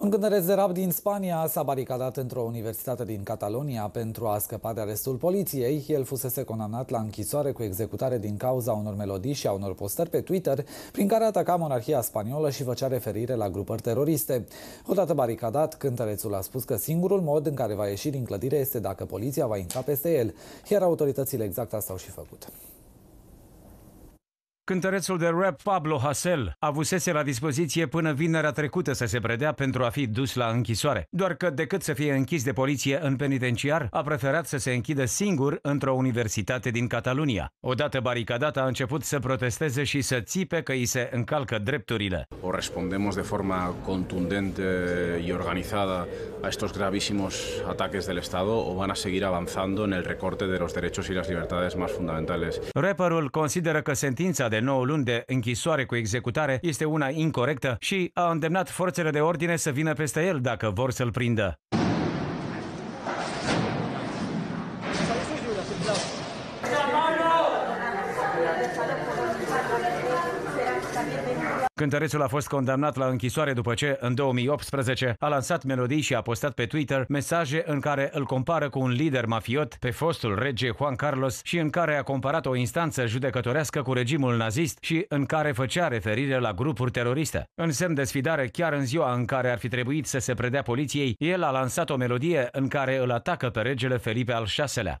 Un cântăreț de rap din Spania s-a baricadat într-o universitate din Catalonia pentru a scăpa de arestul poliției. El fusese condamnat la închisoare cu executare din cauza unor melodii și a unor postări pe Twitter prin care ataca monarhia spaniolă și făcea referire la grupări teroriste. Odată baricadat, cântărețul a spus că singurul mod în care va ieși din clădire este dacă poliția va intra peste el, iar autoritățile exact asta au și făcut. Cântărețul de rap Pablo Hassel avusese la dispoziție până vinerea trecută să se predea pentru a fi dus la închisoare. Doar că decât să fie închis de poliție în penitenciar, a preferat să se închidă singur într-o universitate din Catalunia. Odată baricadat a început să protesteze și să țipe că îi se încalcă drepturile. O respondemos de forma contundente y organizada a estos gravísimos ataques del Estado o van a seguir avanzando en el recorte de los derechos y las libertades más fundamentales. Rapperul consideră că sentința de de 9 luni de închisoare cu executare este una incorrectă și a îndemnat forțele de ordine să vină peste el dacă vor să-l prindă. Cântărețul a fost condamnat la închisoare după ce, în 2018, a lansat melodii și a postat pe Twitter mesaje în care îl compară cu un lider mafiot pe fostul rege Juan Carlos și în care a comparat o instanță judecătorească cu regimul nazist și în care făcea referire la grupuri teroriste. În semn de sfidare, chiar în ziua în care ar fi trebuit să se predea poliției, el a lansat o melodie în care îl atacă pe regele Felipe al VI-lea.